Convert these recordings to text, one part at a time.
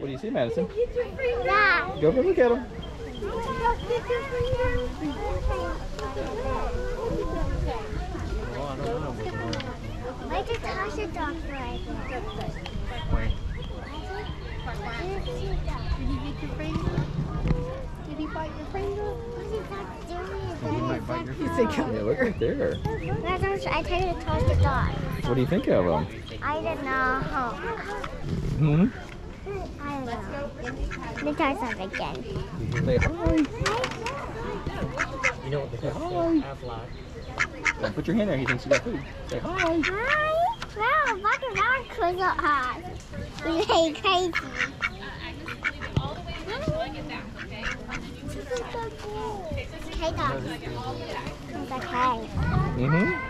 What do you see, Madison? Yeah. Go over and look at them. Why did Tasha dog right Wait. Did he get your finger? Did he bite your finger? What is that doing? He might bite your You think Yeah, look right there. That's what I tried to touch the dog. What do you think of them? I don't know. Hmm? I don't know. Let me try something again. Say hi. You know what the ducks have like? Don't put your hand there. He thinks you got food. Say hi. Hi. Wow, at that close up hot. He's like crazy. This is so cool. Hey, dog. It's okay. Mm-hmm.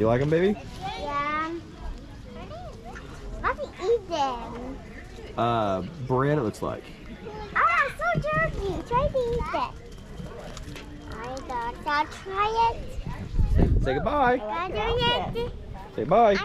You like them, baby? Yeah. Let me eat them. Uh, bread it looks like. Ah, so jerky. Try to eat it. I'll try it. Say goodbye. I got it. Say bye.